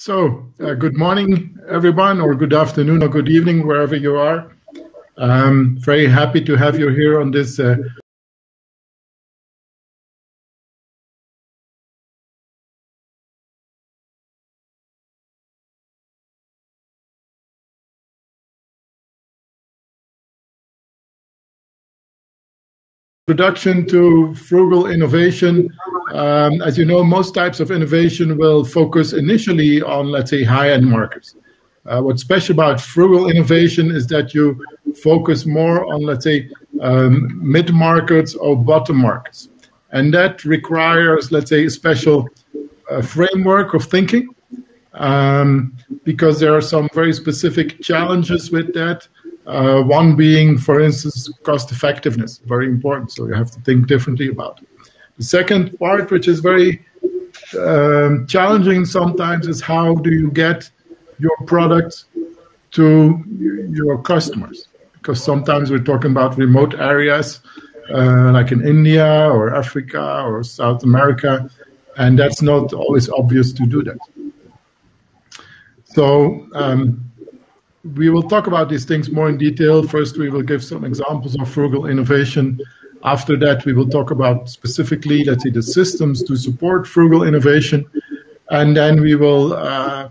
So, uh, good morning, everyone, or good afternoon, or good evening, wherever you are. Um, very happy to have you here on this uh, introduction to frugal innovation. Um, as you know, most types of innovation will focus initially on, let's say, high-end markets. Uh, what's special about frugal innovation is that you focus more on, let's say, um, mid markets or bottom markets. And that requires, let's say, a special uh, framework of thinking um, because there are some very specific challenges with that. Uh, one being, for instance, cost effectiveness, very important. So you have to think differently about it. The second part, which is very um, challenging sometimes, is how do you get your product to your customers? Because sometimes we're talking about remote areas, uh, like in India or Africa or South America, and that's not always obvious to do that. So um, we will talk about these things more in detail. First, we will give some examples of frugal innovation. After that, we will talk about specifically, let's say, the systems to support frugal innovation. And then we will uh,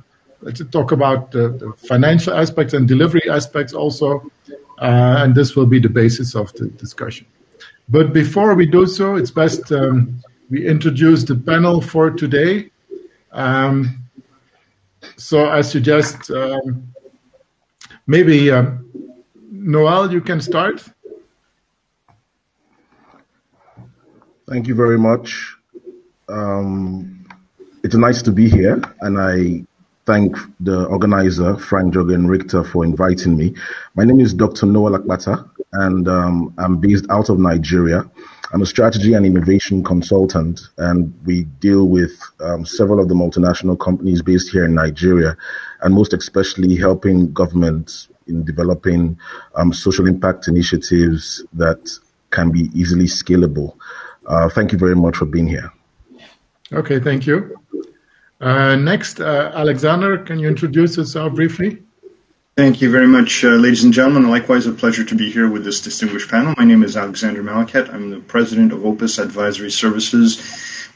talk about the, the, financial aspects and delivery aspects also. Uh, and this will be the basis of the discussion. But before we do so, it's best um, we introduce the panel for today. Um, so I suggest um, Maybe um, Noel, you can start. Thank you very much. Um, it's nice to be here, and I thank the organizer, Frank Jürgen Richter, for inviting me. My name is Dr. Noel Akpata, and um, I'm based out of Nigeria. I'm a strategy and innovation consultant, and we deal with um, several of the multinational companies based here in Nigeria, and most especially helping governments in developing um, social impact initiatives that can be easily scalable. Uh, thank you very much for being here. Okay, thank you. Uh, next, uh, Alexander, can you introduce yourself briefly? Thank you very much, uh, ladies and gentlemen. Likewise, a pleasure to be here with this distinguished panel. My name is Alexander Malaket. I'm the president of Opus Advisory Services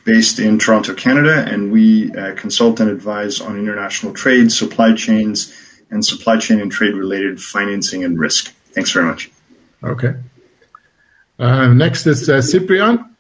based in Toronto, Canada, and we uh, consult and advise on international trade, supply chains, and supply chain and trade related financing and risk. Thanks very much. Okay. Uh, next is uh, Ciprian.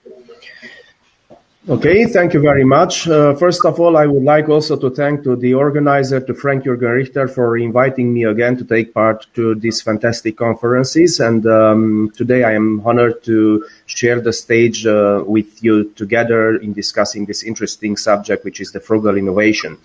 Okay, thank you very much. Uh, first of all, I would like also to thank to the organizer, to Frank Jürgen Richter, for inviting me again to take part to these fantastic conferences. And um, today I am honored to share the stage uh, with you together in discussing this interesting subject, which is the frugal innovation.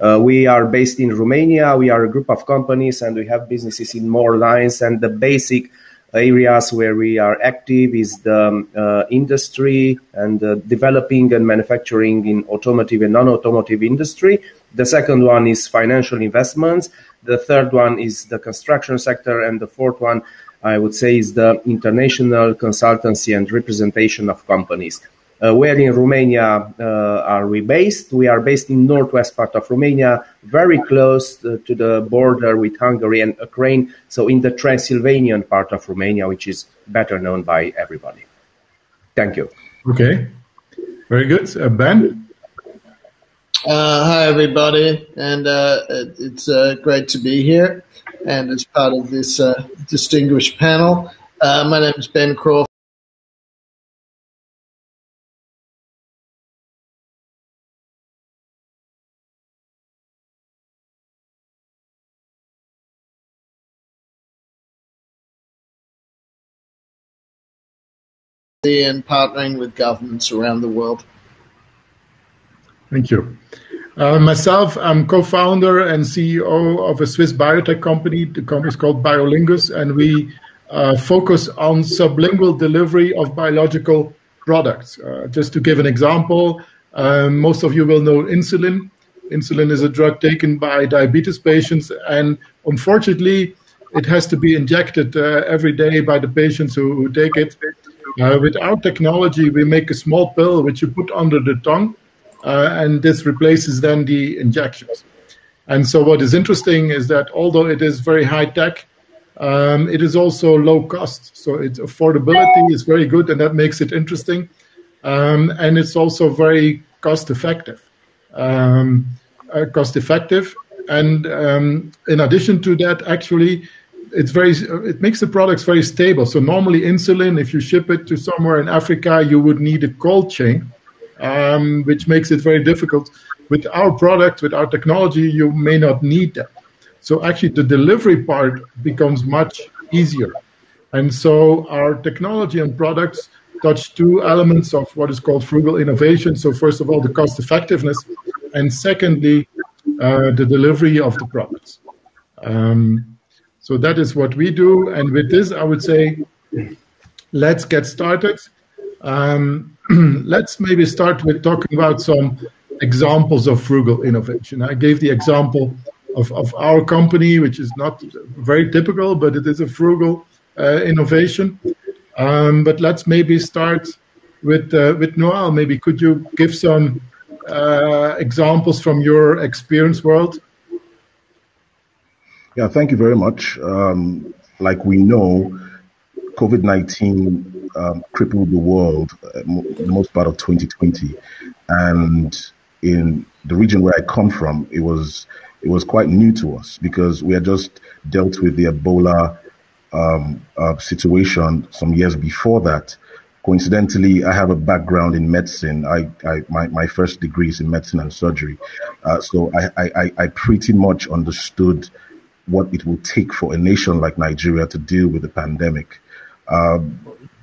Uh, we are based in Romania. We are a group of companies and we have businesses in more lines. And the basic areas where we are active is the um, uh, industry and uh, developing and manufacturing in automotive and non-automotive industry. The second one is financial investments. The third one is the construction sector, and the fourth one, I would say, is the international consultancy and representation of companies. Uh, where in Romania uh, are we based? We are based in northwest part of Romania, very close uh, to the border with Hungary and Ukraine, so in the Transylvanian part of Romania, which is better known by everybody. Thank you. Okay, very good. Uh, ben? Uh, hi, everybody, and uh, it's great to be here and as part of this distinguished panel. my name is Ben Crawford. And partnering with governments around the world. Thank you. Uh, myself, I'm co-founder and CEO of a Swiss biotech company. The company is called BioLingus, and we uh, focus on sublingual delivery of biological products. Uh, just to give an example, um, most of you will know insulin. Insulin is a drug taken by diabetes patients, and unfortunately, it has to be injected uh, every day by the patients who, who take it. Uh, with our technology, we make a small pill which you put under the tongue, uh, and this replaces then the injections. And so, what is interesting is that although it is very high tech, um, it is also low cost. So, its affordability is very good, and that makes it interesting. Um, and it's also very cost effective. Um, uh, cost effective, and um, in addition to that, actually, it's very it makes the products very stable. So normally insulin, if you ship it to somewhere in Africa, you would need a cold chain, um, which makes it very difficult. With our product, with our technology, you may not need that. So actually, the delivery part becomes much easier. And so our technology and products touch two elements of what is called frugal innovation. So first of all, the cost effectiveness, and secondly, uh, the delivery of the products. Um, so that is what we do. And with this, I would say, let's get started. Um, let's maybe start with talking about some examples of frugal innovation. I gave the example of, of our company, which is not very typical, but it is a frugal uh, innovation. Um, but let's maybe start with uh, with Noel. Maybe could you give some uh, examples from your experience world? Yeah, thank you very much. Um, like we know, COVID 19 um, crippled the world uh, the most part of 2020. And in the region where I come from, it was it was quite new to us because we had just dealt with the Ebola um, uh, situation some years before that. Coincidentally, I have a background in medicine. I, I my, my first degree is in medicine and surgery, uh, so I, I, I pretty much understood what it will take for a nation like Nigeria to deal with the pandemic. Uh,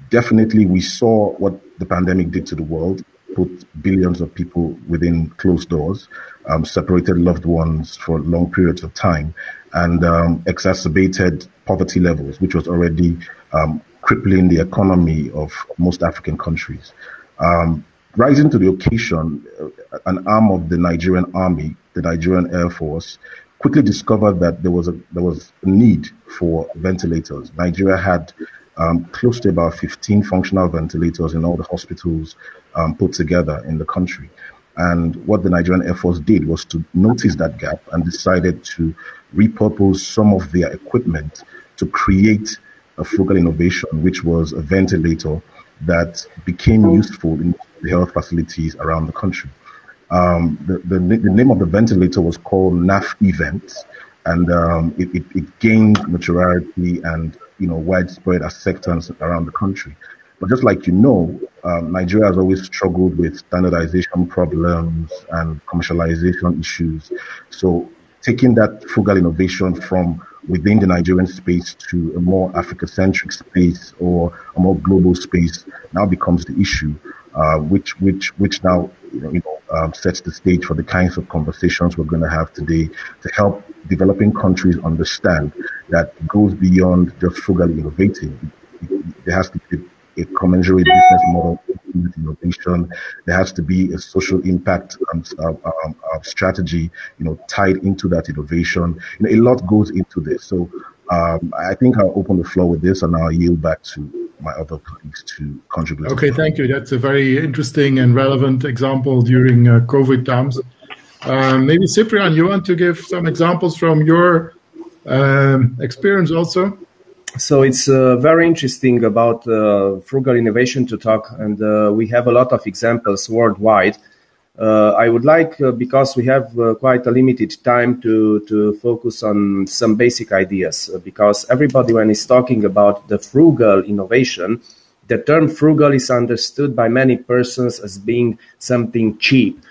definitely, we saw what the pandemic did to the world, put billions of people within closed doors, um, separated loved ones for long periods of time, and um, exacerbated poverty levels, which was already um, crippling the economy of most African countries. Um, rising to the occasion, uh, an arm of the Nigerian army, the Nigerian Air Force, quickly discovered that there was a there was a need for ventilators. Nigeria had um, close to about 15 functional ventilators in all the hospitals um, put together in the country. And what the Nigerian Air Force did was to notice that gap and decided to repurpose some of their equipment to create a frugal innovation, which was a ventilator that became useful in the health facilities around the country. Um, the, the, the, name of the ventilator was called NAF Event, and um, it, it, it, gained notoriety and you know widespread acceptance around the country. But just like you know, um, Nigeria has always struggled with standardization problems and commercialization issues. So taking that frugal innovation from within the Nigerian space to a more Africa-centric space or a more global space now becomes the issue, uh, which which which now you know, um, sets the stage for the kinds of conversations we're going to have today to help developing countries understand that goes beyond just frugally innovating. There has to be a commensurate business model with innovation. There has to be a social impact um, um, um, strategy, you know, tied into that innovation. You know, a lot goes into this. So um, I think I'll open the floor with this, and I'll yield back to my other colleagues to contribute. Okay, thank you. That's a very interesting and relevant example during uh, COVID times. Um, maybe Ciprian, you want to give some examples from your um, experience also? So it's uh, very interesting about uh, frugal innovation to talk, and uh, we have a lot of examples worldwide. Uh, I would like, uh, because we have uh, quite a limited time, to, to focus on some basic ideas. because everybody, when is talking about the frugal innovation, the term frugal is understood by many persons as being something cheap.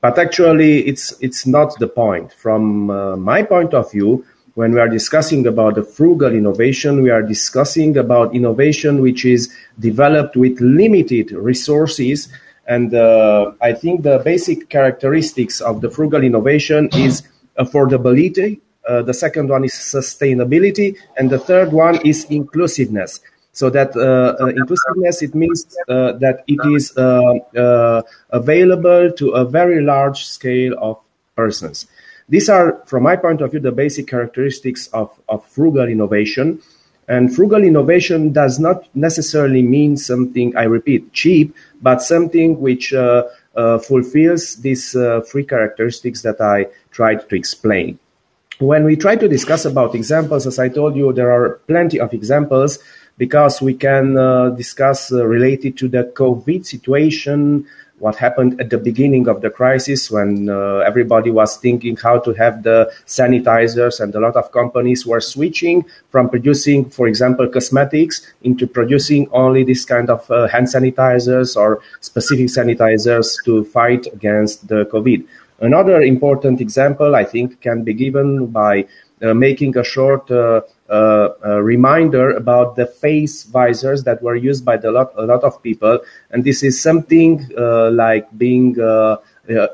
But actually, it's, it's not the point. From my point of view, when we are discussing about the frugal innovation, we are discussing about innovation which is developed with limited resources and uh, I think the basic characteristics of the frugal innovation is affordability. Uh, the second one is sustainability, and the third one is inclusiveness. So that uh, uh inclusiveness it means uh, that it is uh, available to a very large scale of persons. These are, from my point of view, the basic characteristics of, of frugal innovation. And frugal innovation does not necessarily mean something, I repeat, cheap, but something which uh, uh, fulfills these uh, three characteristics that I tried to explain. when we try to discuss about examples, as I told you, there are plenty of examples because we can uh, discuss uh, related to the COVID situation, what happened at the beginning of the crisis when uh, everybody was thinking how to have the sanitizers and a lot of companies were switching from producing for example cosmetics into producing only this kind of uh, hand sanitizers or specific sanitizers to fight against the covid. Another important example i think can be given by uh, making a short uh, uh, reminder about the face visors that were used by the lot, a lot of people. And this is something like being uh,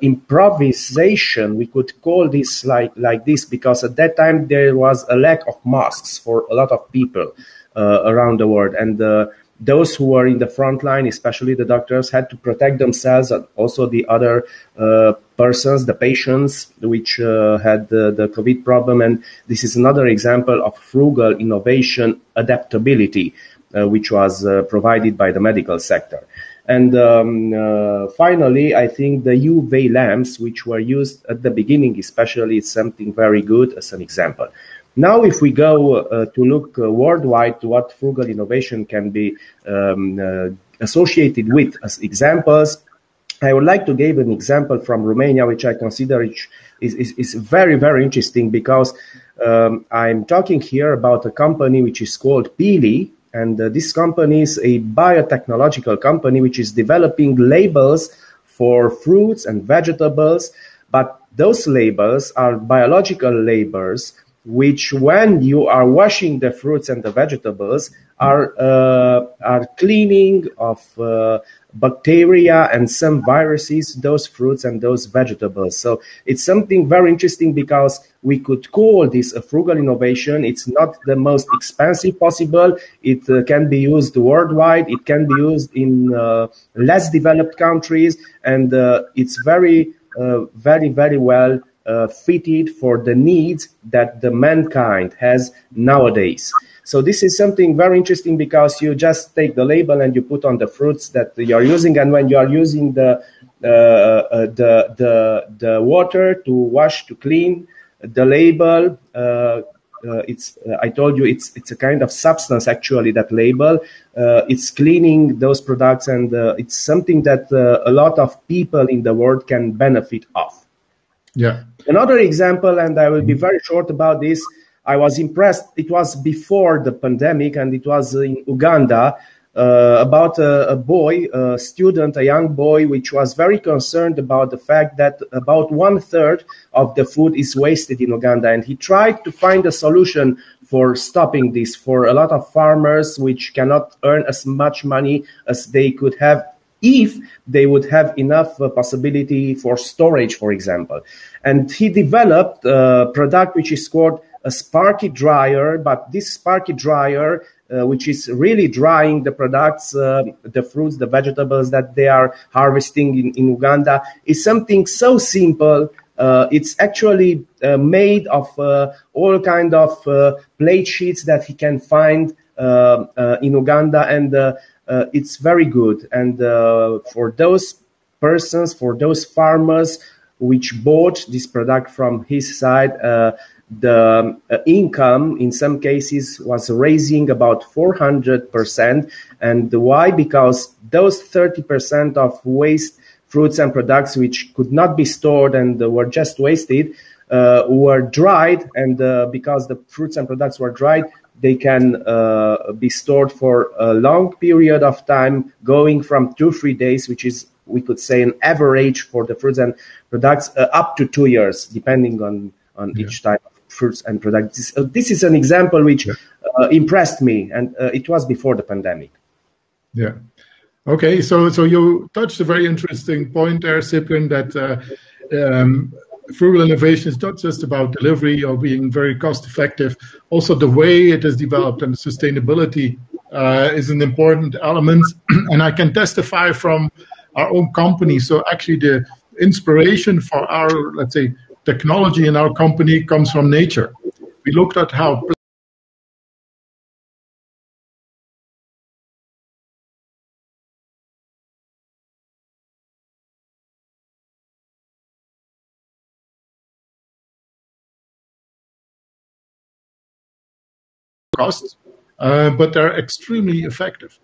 improvisation we could call this like like this because at that time there was a lack of masks for a lot of people uh, around the world and uh, those who were in the front line, especially the doctors, had to protect themselves and also the other uh, persons, the patients, which uh, had the, the COVID problem. And this is another example of frugal innovation adaptability, uh, which was uh, provided by the medical sector. And um, uh, finally, I think the UV lamps, which were used at the beginning, especially, is something very good as an example. Now, if we go uh, to look uh, worldwide to what frugal innovation can be um, uh, associated with as examples, I would like to give an example from Romania, which I consider is, is, is very, very interesting because um, I'm talking here about a company which is called Pili. And uh, this company is a biotechnological company which is developing labels for fruits and vegetables. But those labels are biological labels which when you are washing the fruits and the vegetables are uh, are cleaning of uh, bacteria and some viruses those fruits and those vegetables. So it's something very interesting because we could call this a frugal innovation. It's not the most expensive possible. It uh, can be used worldwide. It can be used in uh, less developed countries. And uh, it's very uh, very very well fitted for the needs that the mankind has nowadays. So this is something very interesting because you just take the label and you put on the fruits that you are using, and when you are using the uh, uh, the the the water to wash to clean the label. Uh, uh it's uh, I told you it's it's a kind of substance actually that label. it's cleaning those products and it's something that a lot of people in the world can benefit of. Yeah. Another example, and I will be very short about this. I was impressed. It was before the pandemic, and it was in Uganda. Uh, about a, a, boy, a student, a young boy, which was very concerned about the fact that about one third of the food is wasted in Uganda. And he tried to find a solution for stopping this for a lot of farmers, which cannot earn as much money as they could have if they would have enough uh, possibility for storage, for example. And he developed a product which is called a sparky dryer, but this sparky dryer, uh, which is really drying the products, uh, the fruits, the vegetables that they are harvesting in, in Uganda, is something so simple. Uh, it's actually uh, made of uh, all kind of plate sheets that he can find in Uganda, and it's very good. And for those persons, for those farmers which bought this product from his side, uh, the uh, income in some cases was raising about 400%. And why? Because those 30% of waste fruits and products which could not be stored and were just wasted uh, were dried. And uh, because the fruits and products were dried, they can uh, be stored for a long period of time, going from two, three days, which is we could say an average for the fruits and products uh, up to two years, depending on, on yeah. each type of fruits and products. This, uh, this is an example which yeah. uh, impressed me, and uh, it was before the pandemic. Yeah. Okay, so so you touched a very interesting point there, Ciprian, that uh, um, frugal innovation is not just about delivery or being very cost effective. Also, the way it is developed and sustainability uh, is an important element. and I can testify from our own company. So actually, the inspiration for our, let's say, technology in our company comes from nature. We looked at how cost, uh, but they're extremely effective.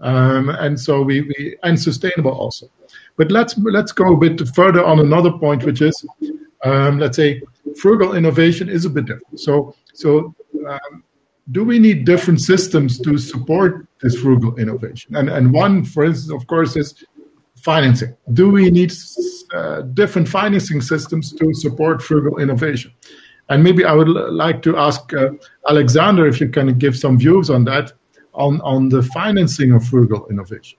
Um, and so we, we and sustainable also. But let's let's go a bit further on another point, which is um, let's say frugal innovation is a bit different. So so um, do we need different systems to support this frugal innovation? And and one, for instance, of course, is financing. Do we need uh, different financing systems to support frugal innovation? And maybe I would like to ask uh, Alexander if you can give some views on that, on, on the financing of frugal innovation.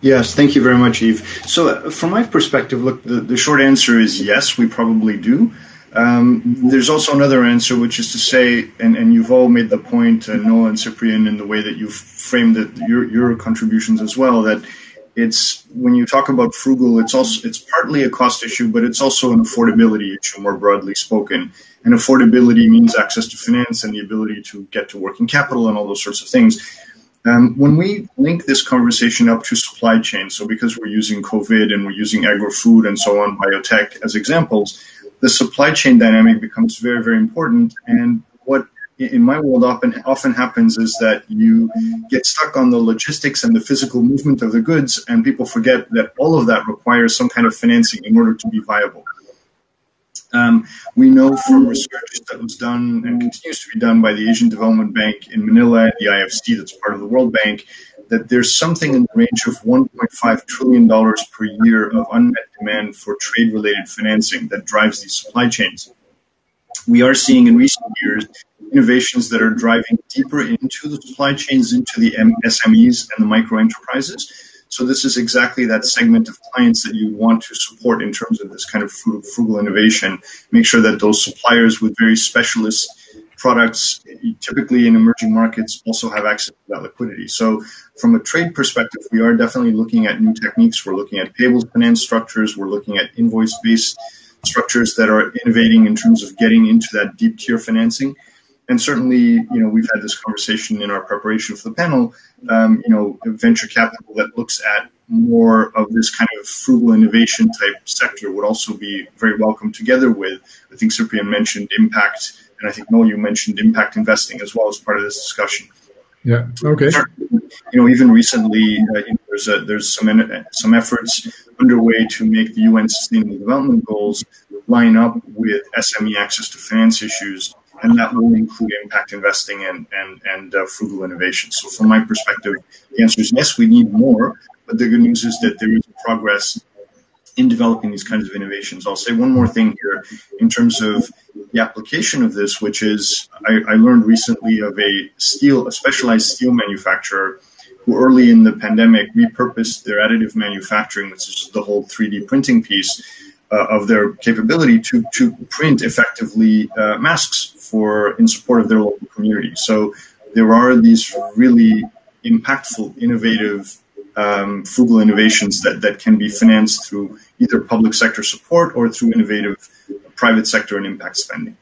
Yes, thank you very much, Yves. So, uh, from my perspective, look, the, the short answer is yes, we probably do. Um, there's also another answer, which is to say, and, and you've all made the point, uh, and Ciprian, in the way that you've framed it, your, your contributions as well, that it's when you talk about frugal, it's also it's partly a cost issue, but it's also an affordability issue, more broadly spoken. And affordability means access to finance and the ability to get to working capital and all those sorts of things. Um, when we link this conversation up to supply chain, so because we're using COVID and we're using agro-food and so on, biotech as examples, the supply chain dynamic becomes very, very important. And what in my world often often happens is that you get stuck on the logistics and the physical movement of the goods, and people forget that all of that requires some kind of financing in order to be viable. Um, we know from research that was done and continues to be done by the Asian Development Bank in Manila and the IFC, that's part of the World Bank, that there's something in the range of $1.5 trillion per year of unmet demand for trade related financing that drives these supply chains. We are seeing in recent years innovations that are driving deeper into the supply chains, into the SMEs and the micro enterprises so this is exactly that segment of clients that you want to support in terms of this kind of frugal innovation. Make sure that those suppliers with very specialist products, typically in emerging markets, also have access to that liquidity. So from a trade perspective, we are definitely looking at new techniques. We're looking at payables finance structures. We're looking at invoice-based structures that are innovating in terms of getting into that deep tier financing and certainly, you know, we've had this conversation in our preparation for the panel. Um, you know, venture capital that looks at more of this kind of frugal innovation type sector would also be very welcome together with. I think Ciprian mentioned impact, and I think Noel you mentioned impact investing as well as part of this discussion. Yeah. Okay. You know, even recently, uh, you know, there's a, there's some some efforts underway to make the UN Sustainable Development Goals line up with SME access to finance issues and that will include impact investing and and and uh, frugal innovation. So, from my perspective, the answer is yes, we need more. But the good news is that there is progress in developing these kinds of innovations. I'll say one more thing here in terms of the application of this, which is I, I learned recently of a steel, a specialized steel manufacturer who early in the pandemic repurposed their additive manufacturing, which is the whole 3D printing piece of their capability to, to print effectively uh, masks for in support of their local community. So there are these really impactful, innovative, um, frugal innovations that, that can be financed through either public sector support or through innovative private sector and impact spending.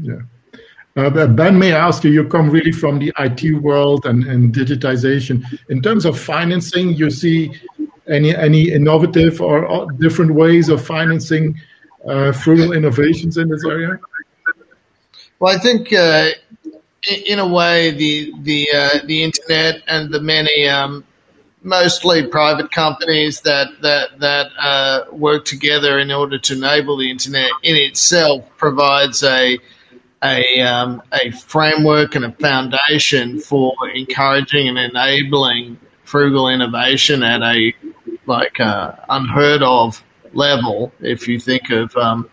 Yeah. Uh, ben, may I ask you, you come really from the IT world and, and digitization. In terms of financing, you see any any innovative or different ways of financing uh, frugal innovations in this area? Well, I think uh, in a way the the uh, the internet and the many um, mostly private companies that that that uh, work together in order to enable the internet in itself provides a a, um, a framework and a foundation for encouraging and enabling frugal innovation at a like uh, unheard of level. If you think of um,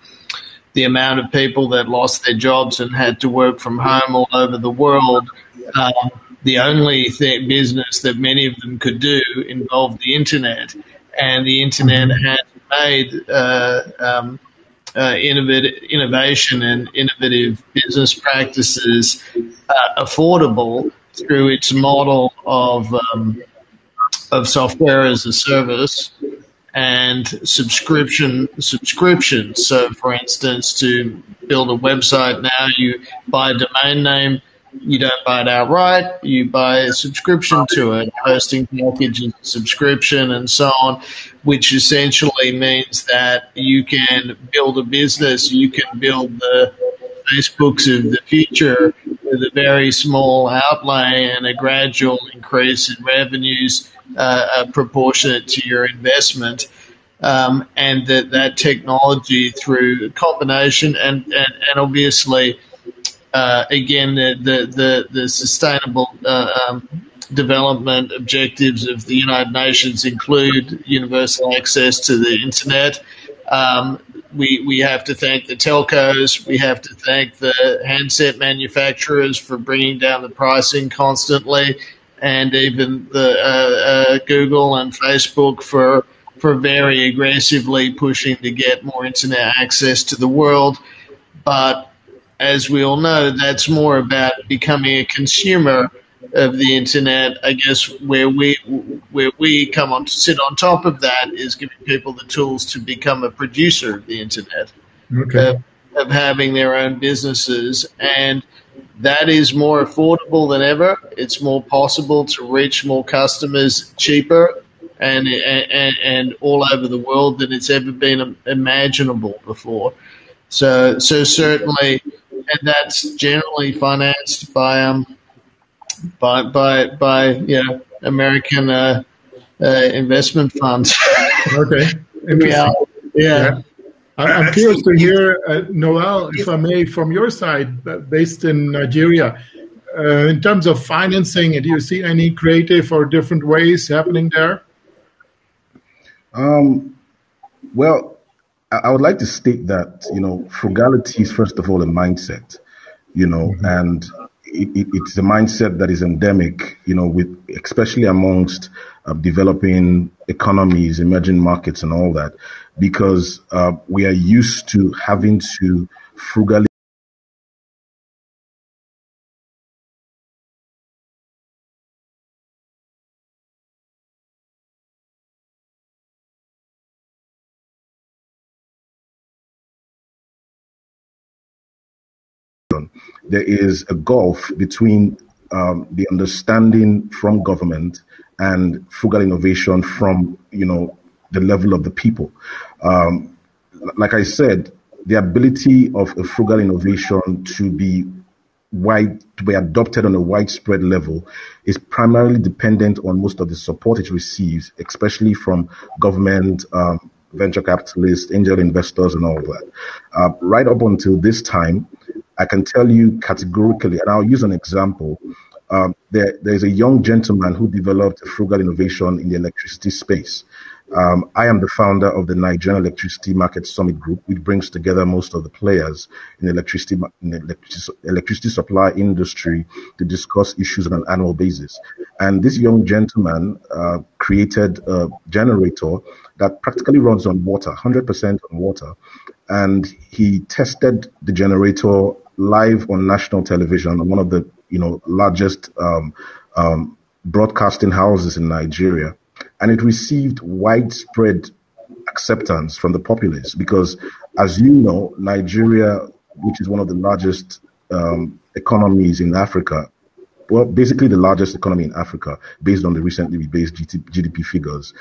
the amount of people that lost their jobs and had to work from home all over the world, um, the only th- business that many of them could do involved the internet, and the internet mm-hmm. has made uh, um, uh, innovative, innovation and innovative business practices uh, affordable through its model of um, of software as a service and subscription subscriptions. So, for instance, to build a website now, you buy a domain name. You don't buy it outright. You buy a subscription to it, hosting package packages, subscription, and so on, which essentially means that you can build a business. You can build the Facebooks of the future with a very small outlay and a gradual increase in revenues uh, proportionate to your investment. Um, and that, that technology through combination and, and, and obviously, uh, again, the, the, the, the sustainable uh, um, development objectives of the United Nations include universal access to the internet. Um, we, we have to thank the telcos. We have to thank the handset manufacturers for bringing down the pricing constantly, and even the uh, uh, Google and Facebook for for very aggressively pushing to get more internet access to the world. But as we all know, that's more about becoming a consumer of the internet. I guess where we where we come on to sit on top of that is giving people the tools to become a producer of the internet, okay. of, of having their own businesses, and that is more affordable than ever. It's more possible to reach more customers cheaper. And, and and all over the world than it's ever been imaginable before. So so certainly, and that's generally financed by um, by by by yeah American uh, uh, investment funds. okay, yeah. yeah. I'm curious to hear, uh, Noel, if I may, from your side, uh, based in Nigeria, uh, in terms of financing, do you see any creative or different ways happening there? Um, well, I would like to state that you know frugality is first of all a mindset, you know, mm-hmm. and it, it, it's a mindset that is endemic, you know, with especially amongst uh, developing economies, emerging markets, and all that, because uh, we are used to having to frugally there is a gulf between um, the understanding from government and frugal innovation from you know the level of the people. Um, like I said, the ability of a frugal innovation to be wide to be adopted on a widespread level is primarily dependent on most of the support it receives, especially from government, um, venture capitalists, angel investors, and all that. Uh, right up until this time, I can tell you categorically, and I'll use an example. Um, there, there's a young gentleman who developed a frugal innovation in the electricity space. Um, I am the founder of the Nigerian Electricity Market Summit Group, which brings together most of the players in the electricity, in the electricity, electricity supply industry to discuss issues on an annual basis. And this young gentleman uh, created a generator that practically runs on water, 100% on water. And he tested the generator live on national television on one of the you know largest um, um, broadcasting houses in Nigeria, and it received widespread acceptance from the populace because, as you know, Nigeria, which is one of the largest um, economies in Africa, well, basically the largest economy in Africa, based on the recently rebased GDP figures,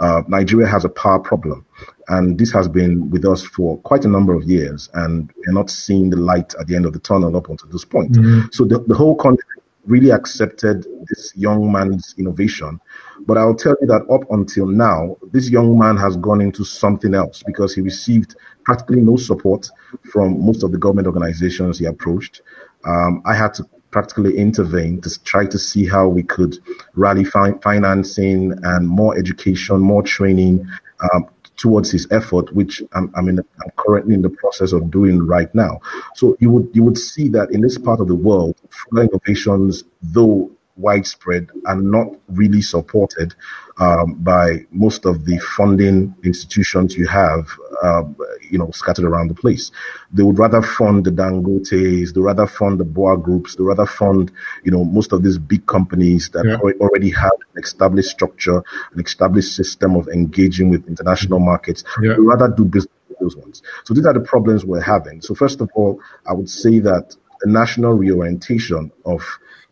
uh, Nigeria has a power problem. And this has been with us for quite a number of years, and we're not seeing the light at the end of the tunnel up until this point. Mm-hmm. So the, the whole country really accepted this young man's innovation. But I'll tell you that up until now, this young man has gone into something else because he received practically no support from most of the government organizations he approached. Um, I had to practically intervene to try to see how we could rally fi- financing and more education, more training um, towards his effort, which I'm, I'm, in, I'm currently in the process of doing right now. So you would you would see that in this part of the world, innovations, though widespread and not really supported um, by most of the funding institutions you have, uh, you know, scattered around the place. They would rather fund the Dangotes, they rather fund the BUA groups, they rather fund, you know, most of these big companies that yeah. already have an established structure, an established system of engaging with international markets. Yeah. They rather do business with those ones. So these are the problems we're having. So first of all, I would say that a national reorientation of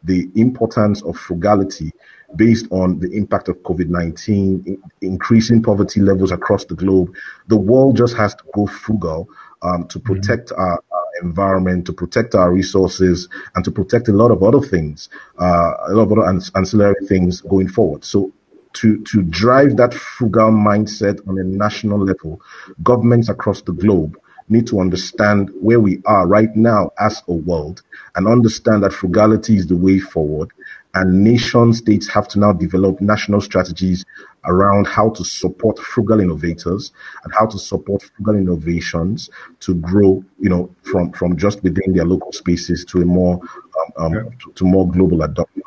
the importance of frugality based on the impact of COVID 19, increasing poverty levels across the globe. The world just has to go frugal um, to mm-hmm. protect mm-hmm. our, our, environment, to protect our resources, and to protect a lot of other things, uh, a lot of other ancillary things going forward. So to, to drive that frugal mindset on a national level, governments across the globe need to understand where we are right now as a world and understand that frugality is the way forward. And nation states have to now develop national strategies around how to support frugal innovators and how to support frugal innovations to grow, you know, from, from just within their local spaces to a more um, um, to, to more global adoption.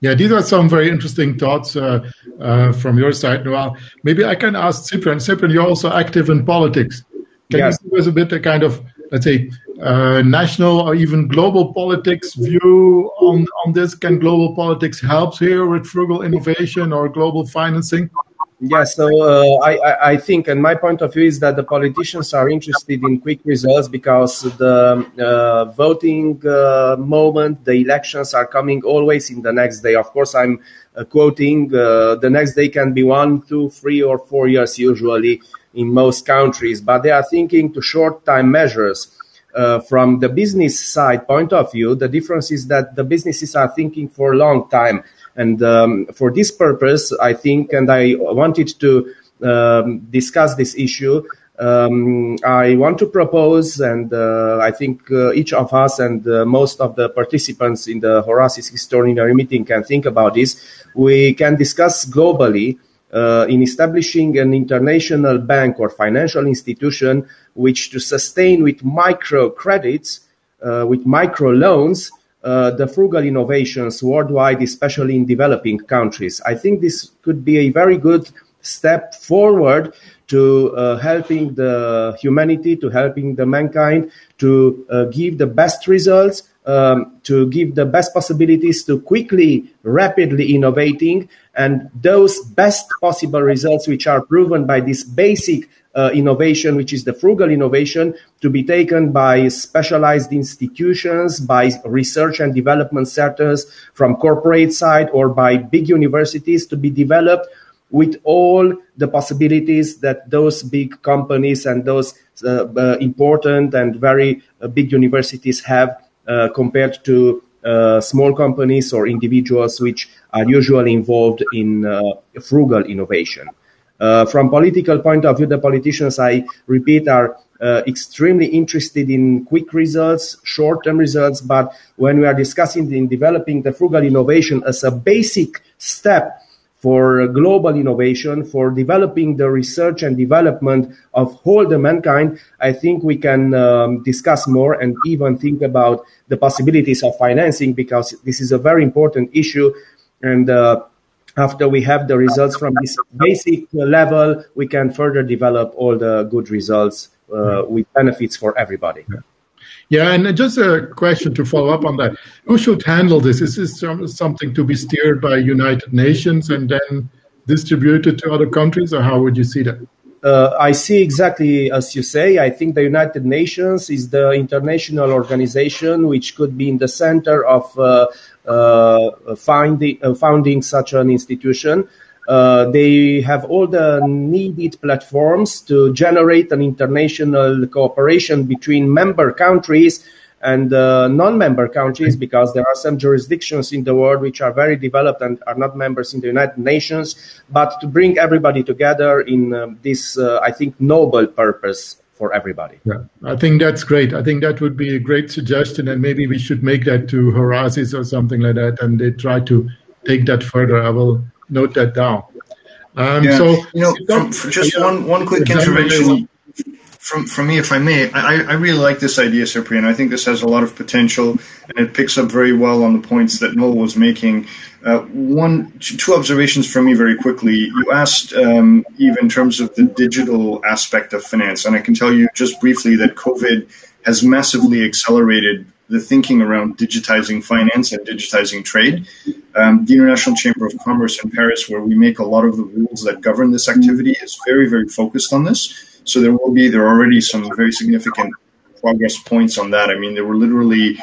Yeah, these are some very interesting thoughts uh, uh, from your side, Noel. Maybe I can ask Ciprian. Ciprian, you're also active in politics. Can yes. you give us a bit a kind of, let's say, uh, national or even global politics view on, on this? Can global politics help here with frugal innovation or global financing? Yes, so uh, I, I think, and my point of view is that the politicians are interested in quick results because the uh, voting uh, moment, the elections are coming always in the next day. Of course, I'm uh, quoting uh, the next day can be one, two, three, or four years usually in most countries, but they are thinking to short time measures. Uh, from the business side point of view, the difference is that the businesses are thinking for a long time and um, for this purpose, I think, and I wanted to um, discuss this issue. Um, I want to propose, and uh, I think uh, each of us and uh, most of the participants in the Horasis Extraordinary Meeting can think about this. We can discuss globally uh, in establishing an international bank or financial institution which to sustain with micro credits, uh, with micro loans, uh, the frugal innovations worldwide, especially in developing countries. I think this could be a very good step forward to uh, helping the humanity, to helping the mankind, to uh, give the best results, um, to give the best possibilities to quickly, rapidly innovating, and those best possible results, which are proven by this basic uh, innovation, which is the frugal innovation, to be taken by specialized institutions, by research and development centers from corporate side or by big universities to be developed with all the possibilities that those big companies and those uh, uh, important and very uh, big universities have uh, compared to small companies or individuals which are usually involved in frugal innovation. Uh, from political point of view, the politicians, I repeat, are uh, extremely interested in quick results, short-term results. But when we are discussing in developing the frugal innovation as a basic step for global innovation, for developing the research and development of whole the mankind, I think we can um, discuss more and even think about the possibilities of financing because this is a very important issue and. Uh, after we have the results from this basic level, we can further develop all the good results uh, with benefits for everybody. Yeah. Yeah. and just a question to follow up on that. Who should handle this? Is this something to be steered by United Nations and then distributed to other countries, or how would you see that? Uh, I see exactly as you say. I think the United Nations is the international organization which could be in the center of uh, uh, finding, uh, founding such an institution. Uh, they have all the needed platforms to generate an international cooperation between member countries and uh, non-member countries because there are some jurisdictions in the world which are very developed and are not members in the United Nations, but to bring everybody together in um, this, uh, I think, noble purpose for everybody. Yeah, I think that's great. I think that would be a great suggestion, and maybe we should make that to Horasis or something like that, and they try to take that further. I will note that down. Um, yeah. So, you know, from, just one one quick intervention from from me, if I may. I, I really like this idea, Ciprian. I think this has a lot of potential, and it picks up very well on the points that Noel was making. Uh, one, two observations from me very quickly. You asked um, Yves in terms of the digital aspect of finance, and I can tell you just briefly that COVID has massively accelerated the thinking around digitizing finance and digitizing trade. Um, the International Chamber of Commerce in Paris, where we make a lot of the rules that govern this activity, is very, very focused on this. So there will be, there are already some very significant progress points on that. I mean, there were literally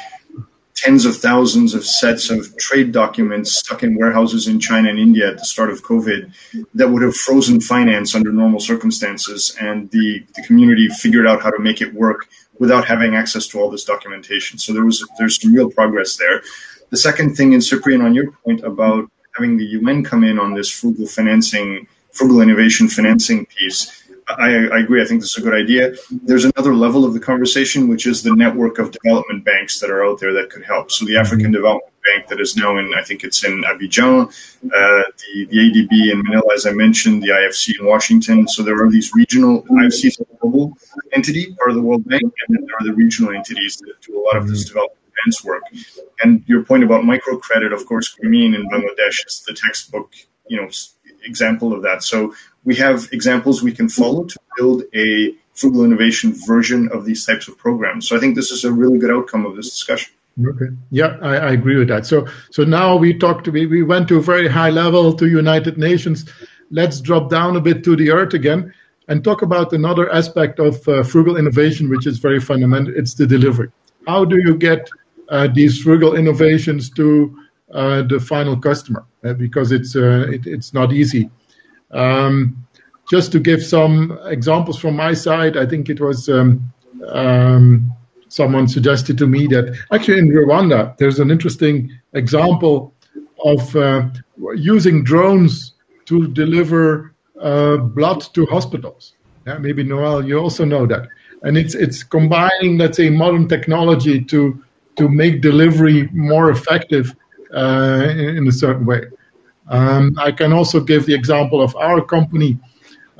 tens of thousands of sets of trade documents stuck in warehouses in China and India at the start of COVID that would have frozen finance under normal circumstances. And the, the community figured out how to make it work without having access to all this documentation. So there was there's some real progress there. The second thing in Ciprian on your point about having the UN come in on this frugal financing, frugal innovation financing piece, I, I, agree. I think this is a good idea. There's another level of the conversation, which is the network of development banks that are out there that could help. So the African mm-hmm. Development Bank that is now in, I think it's in Abidjan, uh, the, the ADB in Manila, as I mentioned, the IFC in Washington. So there are these regional IFC is a global entity, part of the World Bank, and then there are the regional entities that do a lot of this mm-hmm. development finance work. And your point about microcredit, of course, Grameen in Bangladesh is the textbook, you know, example of that. So we have examples we can follow to build a frugal innovation version of these types of programs. So I think this is a really good outcome of this discussion. Okay. Yeah, I, I agree with that. So so now we talked we, we went to a very high level to United Nations. Let's drop down a bit to the earth again and talk about another aspect of uh, frugal innovation, which is very fundamental. It's the delivery. How do you get uh, these frugal innovations to uh, the final customer? Uh, because it's uh, it, it's not easy. Um, just to give some examples from my side, I think it was um, um, someone suggested to me that actually in Rwanda, there's an interesting example of uh, using drones to deliver uh, blood to hospitals. Yeah, maybe Noel, you also know that. And it's it's combining, let's say, modern technology to to make delivery more effective uh, in, in, a certain way. Um, I can also give the example of our company.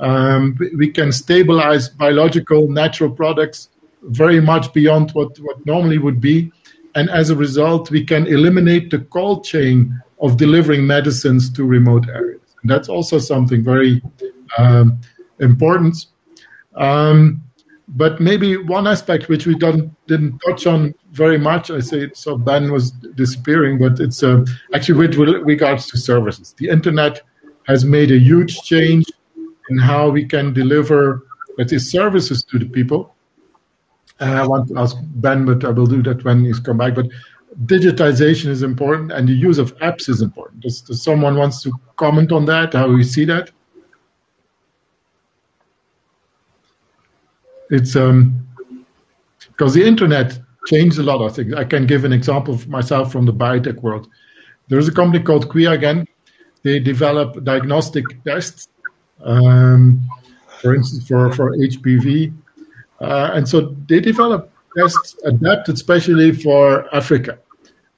Um, we can stabilize biological natural products very much beyond what, what normally would be. And as a result, we can eliminate the cold chain of delivering medicines to remote areas. And that's also something very um, important. Um, but maybe one aspect which we don't didn't touch on very much, I say, so Ben was disappearing, but it's uh, actually with regards to services. The internet has made a huge change in how we can deliver, services to the people. Uh, I want to ask Ben, but I will do that when he's come back. But digitization is important, and the use of apps is important. Does, does someone wants to comment on that? How we see that? it's um because the internet changed a lot of things. I can give an example of myself from the biotech world. There's a company called Qiagen. They develop diagnostic tests, um, for instance, for, for HPV. Uh, and so they develop tests adapted specially for Africa.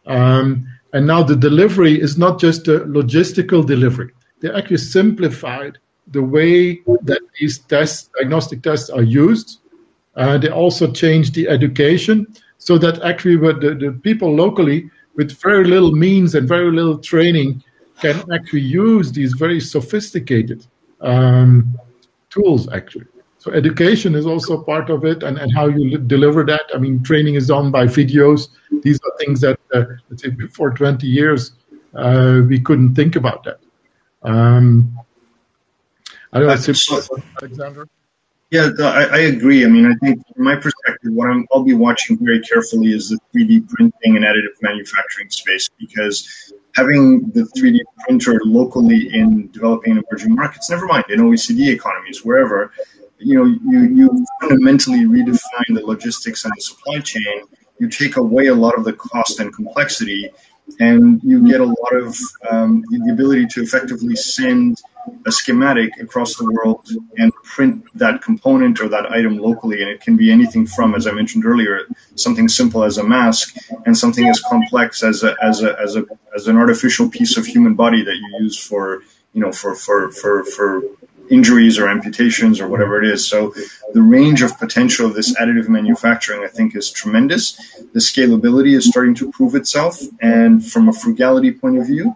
Um, and now the delivery is not just a logistical delivery. They actually simplified the way that these tests, diagnostic tests, are used. Uh, they also changed the education so that actually the, the people locally with very little means and very little training can actually use these very sophisticated um, tools actually. So education is also part of it and, and how you deliver that. I mean, training is done by videos. These are things that, uh, let's say, before 20 years, uh, we couldn't think about that. Um, I don't know, Alexander. Yeah, I, I, agree. I mean, I think from my perspective, what i will be watching very carefully is the 3D printing and additive manufacturing space because having the 3D printer locally in developing and emerging markets, never mind in OECD economies, wherever, you know, you, you fundamentally redefine the logistics and the supply chain. You take away a lot of the cost and complexity, and you get a lot of um, the ability to effectively send – a schematic across the world and print that component or that item locally. And it can be anything from, as I mentioned earlier, something simple as a mask and something as complex as a, as a, as a, as an artificial piece of human body that you use for, you know, for, for, for, for injuries or amputations or whatever it is. So the range of potential of this additive manufacturing, I think, is tremendous. The scalability is starting to prove itself. And from a frugality point of view,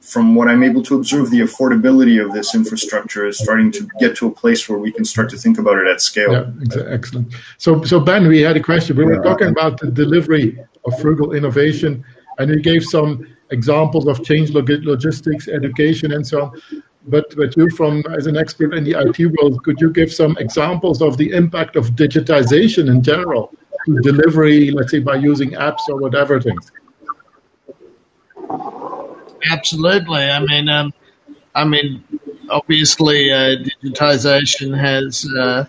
from what I'm able to observe, the affordability of this infrastructure is starting to get to a place where we can start to think about it at scale. Yeah, excellent. So, so Ben, we had a question. We were talking about the delivery of frugal innovation, and you gave some examples of change logistics, education, and so on. But, but you, from as an expert in the IT world, could you give some examples of the impact of digitization in general to delivery, let's say by using apps or whatever things? absolutely. I mean, um, I mean, obviously, uh, digitization has uh,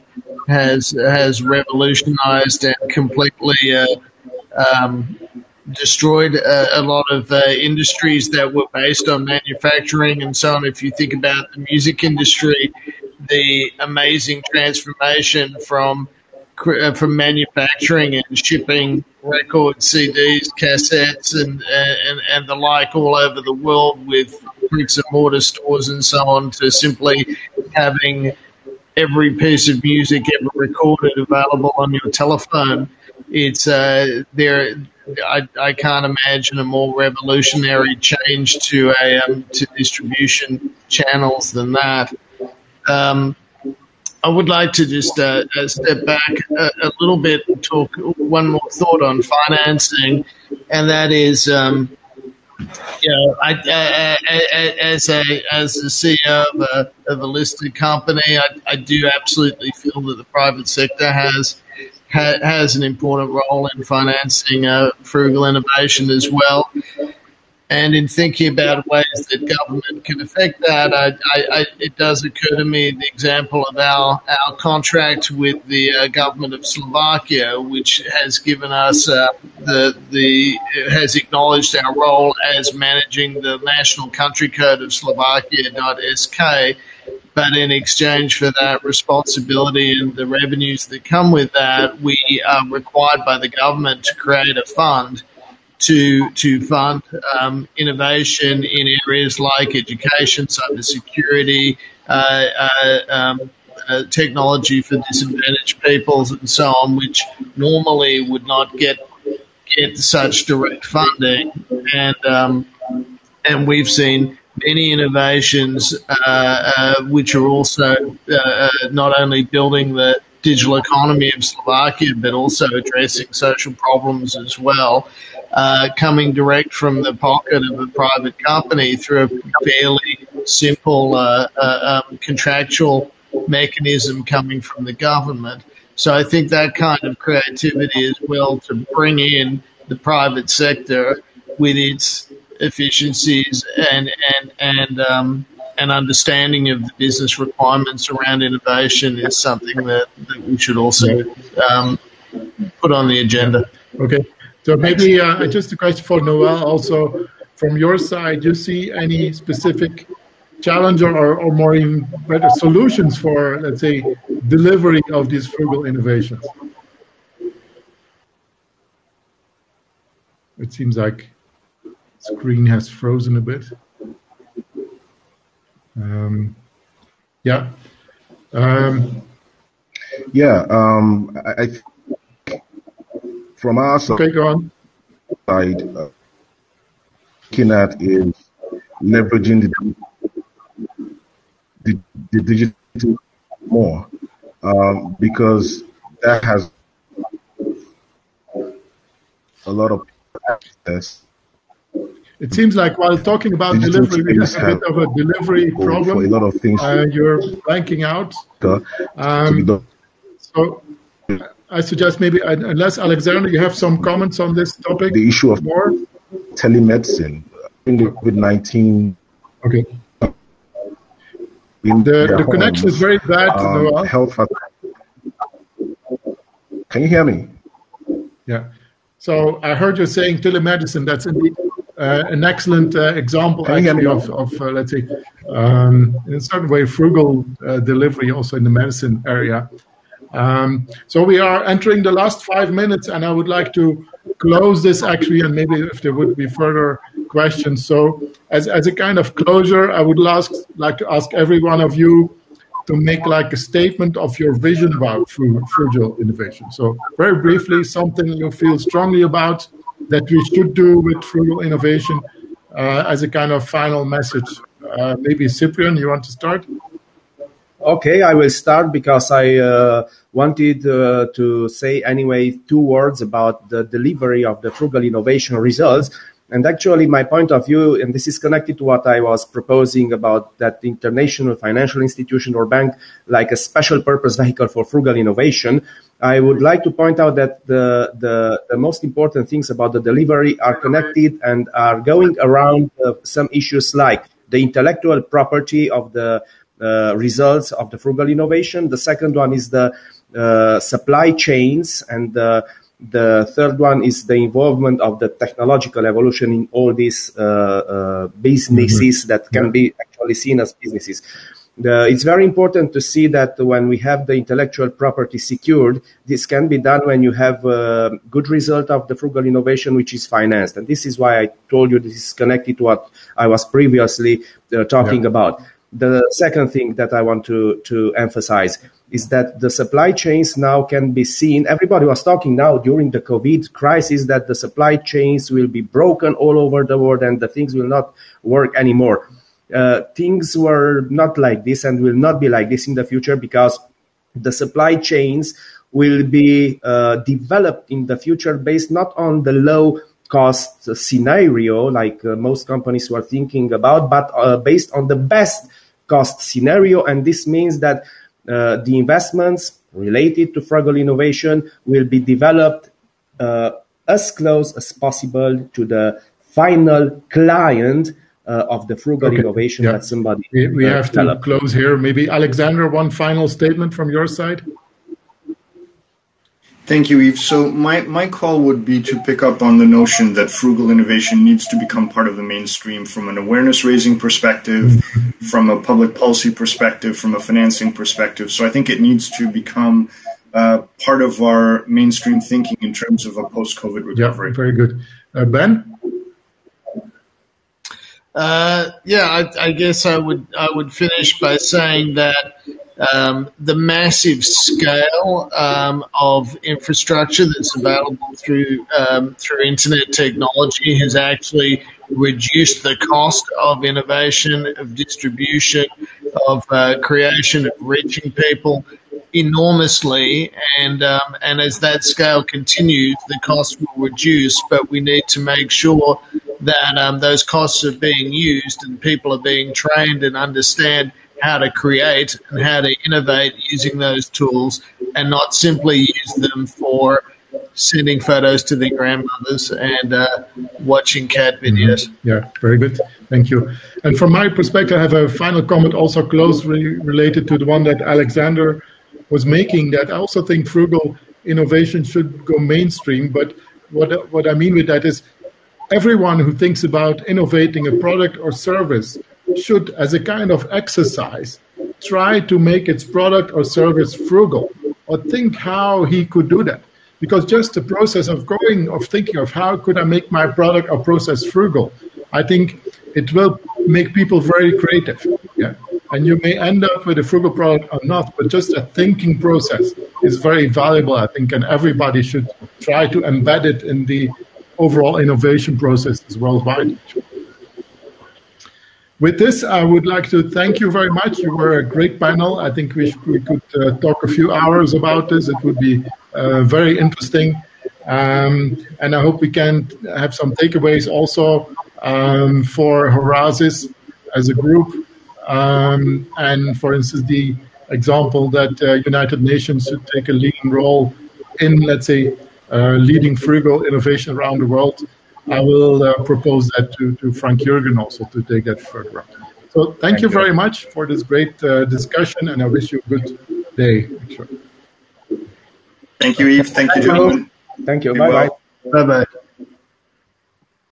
has has revolutionized and completely uh, um, destroyed a, a, lot of uh, industries that were based on manufacturing and so on. If you think about the music industry, the amazing transformation from uh, from manufacturing and shipping records, CDs, cassettes, and, and and the like all over the world with bricks and mortar stores and so on to simply having every piece of music ever recorded available on your telephone. It's uh, there. I, I can't imagine a more revolutionary change to a um, to distribution channels than that. Um, I would like to just uh, uh, step back a, a, little bit and talk one more thought on financing, and that is, um, you know, I, I, I, as a as the CEO of a, of a listed company, I, do absolutely feel that the private sector has has an important role in financing uh, frugal innovation as well. And in thinking about ways that government can affect that, I, I, it does occur to me the example of our, our contract with the uh, government of Slovakia, which has given us uh, the the has acknowledged our role as managing the national country code of Slovakia.sk. But in exchange for that responsibility and the revenues that come with that, we are required by the government to create a fund to to fund um, innovation in areas like education, cybersecurity, uh, uh, um, uh, technology for disadvantaged peoples, and so on, which normally would not get get such direct funding, and um, and we've seen many innovations uh, uh, which are also uh, not only building the digital economy of Slovakia, but also addressing social problems as well uh, coming direct from the pocket of a private company through a fairly simple uh, uh, um, contractual mechanism coming from the government. So I think that kind of creativity as well to bring in the private sector with its efficiencies and and and um, an understanding of the business requirements around innovation is something that, that we should also um, put on the agenda. Okay. So maybe uh, just a question for Noel also. From your side, do you see any specific challenge or, or more even better solutions for, let's say, delivery of these frugal innovations? It seems like screen has frozen a bit. Um, yeah. Um, yeah. Um, I, from our side, okay, go on. side uh, looking at is leveraging the, the, the digital more um, because that has a lot of access. It seems like while talking about digital delivery, we have a bit of a delivery problem. For a lot of things, uh, you're blanking out. Um, so I suggest maybe, unless Alexander, you have some comments on this topic. The issue of more telemedicine in the COVID nineteen. Okay. In the the connection is very bad. Um, Noah. Health. Can you hear me? Yeah. So I heard you saying telemedicine. That's indeed uh, an excellent uh, example actually of, of uh, let's say, um, in a certain way, frugal uh, delivery also in the medicine area. Um, so we are entering the last five minutes, and I would like to close this actually, and maybe if there would be further questions. So, as, as a kind of closure, I would ask, like to ask every one of you to make like a statement of your vision about frugal innovation. So, very briefly, something you feel strongly about that we should do with frugal innovation uh, as a kind of final message. Uh, maybe Ciprian, you want to start? Okay, I will start because I uh, wanted uh, to say anyway two words about the delivery of the frugal innovation results. And actually, my point of view, and this is connected to what I was proposing about that international financial institution or bank, like a special purpose vehicle for frugal innovation, I would like to point out that the, the, the most important things about the delivery are connected and are going around uh, some issues like the intellectual property of the uh, results of the frugal innovation. The second one is the uh, supply chains and the the third one is the involvement of the technological evolution in all these uh, uh, businesses mm-hmm. that can yeah. be actually seen as businesses. The, it's very important to see that when we have the intellectual property secured, this can be done when you have a good result of the frugal innovation, which is financed. And this is why I told you this is connected to what I was previously uh, talking yeah. about. The second thing that I want to, to emphasize is that the supply chains now can be seen. Everybody was talking now during the COVID crisis that the supply chains will be broken all over the world and the things will not work anymore. Uh, things were not like this and will not be like this in the future because the supply chains will be uh, developed in the future based not on the low cost scenario like uh, most companies were thinking about, but uh, based on the best cost scenario. And this means that uh, the investments related to frugal innovation will be developed uh, as close as possible to the final client uh, of the frugal okay. innovation yeah. that somebody we, we have developed. to close here maybe alexander one final statement from your side Thank you, Yves. So my, my call would be to pick up on the notion that frugal innovation needs to become part of the mainstream from an awareness raising perspective, from a public policy perspective, from a financing perspective. So I think it needs to become uh, part of our mainstream thinking in terms of a post-COVID recovery. Yeah, very good. Uh, ben? Uh, yeah, I, I, guess I would I would finish by saying that um, the massive scale um, of infrastructure that's available through um, through internet technology has actually reduced the cost of innovation, of distribution, of uh, creation, of reaching people enormously. And um, and as that scale continues, the cost will reduce. But we need to make sure that um, those costs are being used and people are being trained and understand how to create and how to innovate using those tools and not simply use them for sending photos to their grandmothers and uh, watching cat mm-hmm. videos. Yeah, very good. Thank you. And from my perspective, I have a final comment also closely related to the one that Alexander was making that I also think frugal innovation should go mainstream. But what, what I mean with that is everyone who thinks about innovating a product or service should, as a kind of exercise, try to make its product or service frugal or think how he could do that. Because just the process of going, of thinking of how could I make my product or process frugal, I think it will make people very creative. Yeah. And you may end up with a frugal product or not, but just a thinking process is very valuable, I think, and everybody should try to embed it in the overall innovation process processes worldwide. With this, I would like to thank you very much. You were a great panel. I think we, we could uh, talk a few hours about this. It would be uh, very interesting. Um, and I hope we can have some takeaways also um, for Horasis as a group. Um, and for instance, the example that uh, United Nations should take a leading role in, let's say, uh, leading frugal innovation around the world I will uh, propose that to, to Frank Jurgen also to take that further up. So thank, thank you, you very much for this great uh, discussion, and I wish you a good day. Thank you, Yves. Thank you, gentlemen. Thank you. Bye bye. Bye bye.